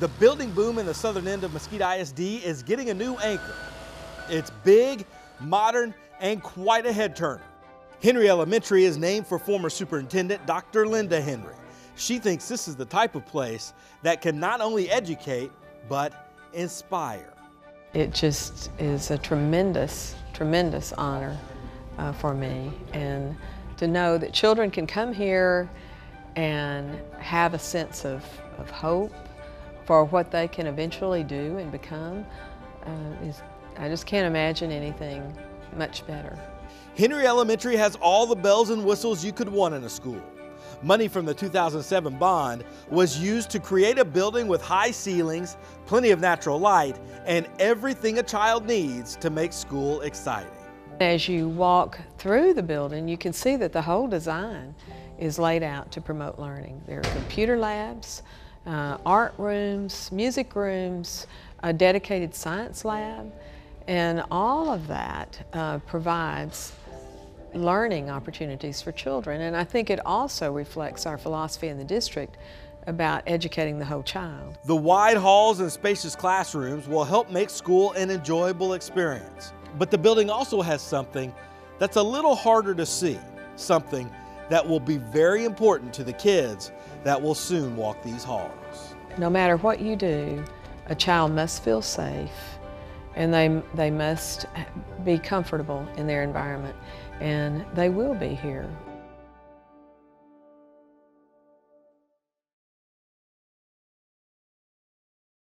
The building boom in the southern end of Mesquite ISD is getting a new anchor. It's big, modern, and quite a head turner. Henrie Elementary is named for former superintendent Dr. Linda Henrie. She thinks this is the type of place that can not only educate, but inspire. It just is a tremendous, tremendous honor uh, for me. And to know that children can come here and have a sense of, of hope for what they can eventually do and become uh, is, I just can't imagine anything much better. Henrie Elementary has all the bells and whistles you could want in a school. Money from the 2007 bond was used to create a building with high ceilings, plenty of natural light, and everything a child needs to make school exciting. As you walk through the building, you can see that the whole design is laid out to promote learning. There are computer labs, uh, art rooms, music rooms, a dedicated science lab, and all of that uh, provides learning opportunities for children. And I think it also reflects our philosophy in the district about educating the whole child. The wide halls and spacious classrooms will help make school an enjoyable experience. But the building also has something that's a little harder to see, something that will be very important to the kids that will soon walk these halls. No matter what you do, a child must feel safe and they, they must be comfortable in their environment and they will be here